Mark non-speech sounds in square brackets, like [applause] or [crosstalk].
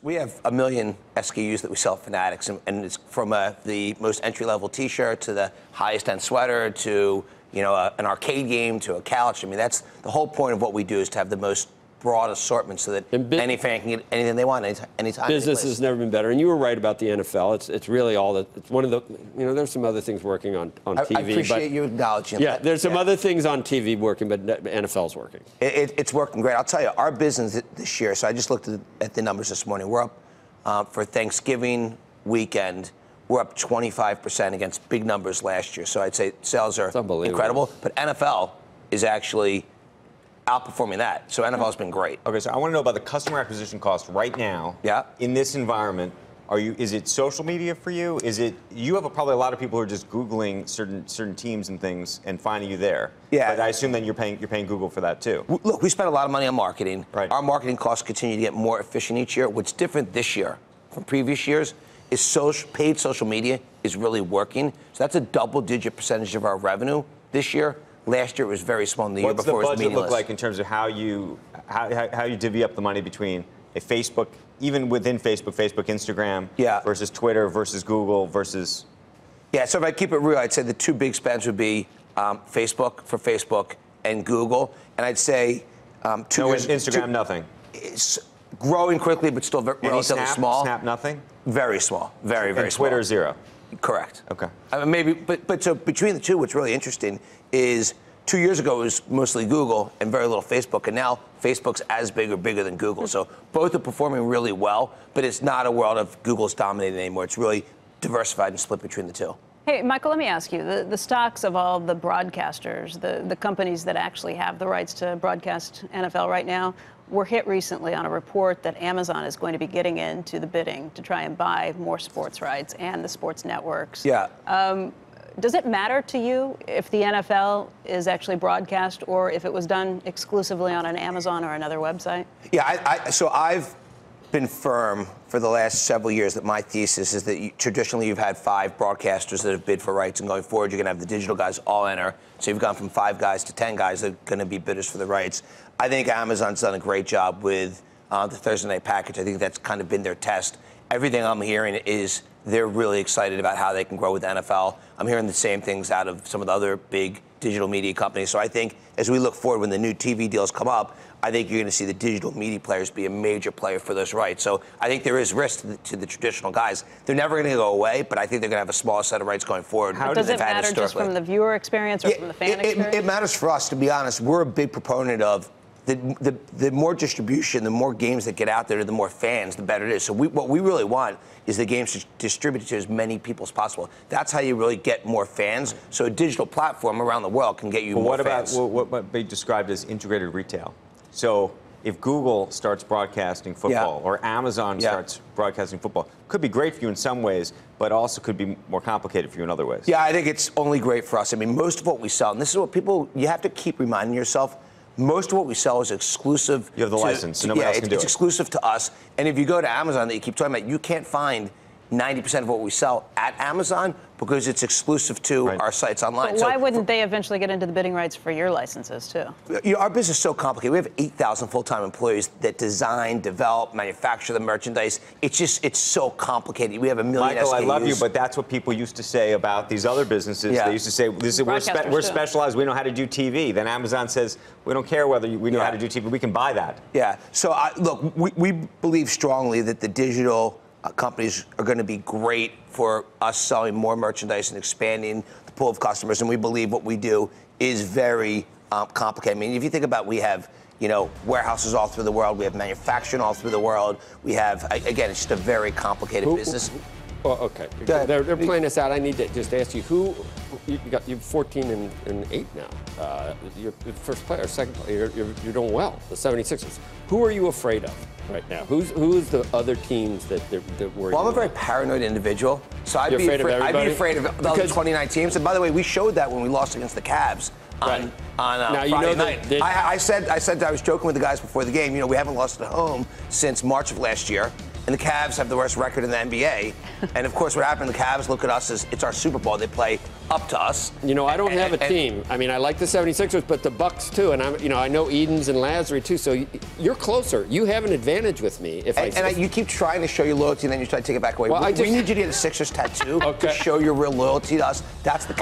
We have a million SKUs that we sell at Fanatics, and, and it's from uh, the most entry-level T-shirt to the highest-end sweater to you know a, an arcade game to a couch. I mean, that's the whole point of what we do is to have the most broad assortment so that any fan can get anything they want anytime. anytime Business any has never been better, and you were right about the NFL. It's it's really all that. It's one of the you know there's some other things working on on I, TV, I appreciate but you acknowledging yeah, that. there's some Yeah. other things on TV working, but NFL's working. It, it, it's working great. I'll tell you, our business this year. So I just looked at the, at the numbers this morning. We're up uh, for Thanksgiving weekend. We're up 25% against big numbers last year. So I'd say sales are incredible. But NFL is actually outperforming that. So NFL's been great. Okay, so I want to know about the customer acquisition cost right now. Yeah. In this environment, are you? Is it social media for you? Is it you have a, probably a lot of people who are just googling certain certain teams and things and finding you there? Yeah. But I assume then you're paying you're paying Google for that too. Look, we spend a lot of money on marketing. Right. Our marketing costs continue to get more efficient each year. What's different this year from previous years is social, paid social media is really working. So that's a double-digit percentage of our revenue this year. Last year it was very small. And the What's year the before it was budget look meaningless. like in terms of how you how, how, how you divvy up the money between a Facebook, even within Facebook, Facebook, Instagram, Yeah. versus Twitter, versus Google, versus Yeah, so if I keep it real, I'd say the two big spends would be um, Facebook for Facebook and Google. And I'd say um, two no years, Instagram, two- nothing. It's growing quickly, but still very, relatively Snap, small. Snap, nothing. Very small. Very, very and small. Twitter zero. Correct. Okay. I mean, maybe, but but so between the two, what's really interesting is two years ago it was mostly Google and very little Facebook, and now Facebook's as big or bigger than Google. So both are performing really well, but it's not a world of Google's dominating anymore. It's really diversified and split between the two. Hey, Michael, let me ask you the, the stocks of all the broadcasters, the, the companies that actually have the rights to broadcast NFL right now, were hit recently on a report that Amazon is going to be getting into the bidding to try and buy more sports rights and the sports networks. Yeah. Um, does it matter to you if the NFL is actually broadcast or if it was done exclusively on an Amazon or another website? Yeah, I, I, so I've been firm for the last several years that my thesis is that you, traditionally you've had five broadcasters that have bid for rights, and going forward you're going to have the digital guys all enter. So you've gone from five guys to ten guys that are going to be bidders for the rights. I think Amazon's done a great job with uh, the Thursday night package. I think that's kind of been their test. Everything I'm hearing is they're really excited about how they can grow with NFL. I'm hearing the same things out of some of the other big digital media companies. So I think as we look forward, when the new TV deals come up, I think you're going to see the digital media players be a major player for those rights. So I think there is risk to the, to the traditional guys. They're never going to go away, but I think they're going to have a small set of rights going forward. How Does it matter just from the viewer experience or Yeah, from the fan it, it- experience? it matters for us, to be honest. We're a big proponent of the, the, the more distribution, the more games that get out there, the more fans, the better it is. So we, what we really want is the games dis- distributed to as many people as possible. That's how you really get more fans. So a digital platform around the world can get you But more what about fans. what, what might be described as integrated retail? So if Google starts broadcasting football or Amazon Yeah. starts broadcasting football, could be great for you in some ways, but also could be more complicated for you in other ways. Yeah, I think it's only great for us. I mean, most of what we sell, and this is what people, you have to keep reminding yourself, most of what we sell is exclusive. You have the to- license, so nobody yeah, else it's, can do it's it. exclusive to us. And if you go to Amazon that you keep talking about, you can't find 90% of what we sell at Amazon because it's exclusive to Right. our sites online. But So why wouldn't they eventually get into the bidding rights for your licenses too? you know, our business is so complicated. We have 8,000 full-time employees that design, develop, manufacture the merchandise. It's just, it's so complicated. We have a million Michael, I love you, but that's what people used to say about these other businesses. Yeah. They used to say, this is, we're, spe- Broadcasters we're specialized, we know how to do TV. Then Amazon says, we don't care whether we know Yeah. how to do TV, we can buy that. Yeah. So I, look, we, we believe strongly that the digital uh, companies are going to be great for us selling more merchandise and expanding the pool of customers. And we believe what we do is very um, complicated. I mean, if you think about, we have you know warehouses all through the world. We have manufacturing all through the world. We have again, it's just a very complicated business. Well, okay. They're, they're playing us out. I need to just ask you who you you got. You're 14 and, and 8 now. Uh, you're the first player, second player. You're, you're, you're doing well. The 76ers. Who are you afraid of right now? Who's who's the other teams that they're, that worry? Well, I'm a very paranoid individual, so I'd You're be afraid of I'd everybody? be afraid of the other Because- 29 teams. And by the way, we showed that when we lost against the Cavs on Right. on uh, Now, you Friday know that night. they- I, I said I said I was joking with the guys before the game. You know, we haven't lost at home since March of last year. And the Cavs have the worst record in the NBA. [laughs] and of course, what happened? The Cavs look at us as it's our Super Bowl. They play up to us. You know, I don't have a And- team. I mean, I like the 76ers, but the Bucks too. And I'm, you know, I know Edens and Lasry too. So you're closer. You have an advantage with me. If And, I, and I, you keep trying to show your loyalty, and then you try to take it back away. Well, we, I we need you to get a Sixers tattoo [laughs] Okay. to show your real loyalty to us. That's the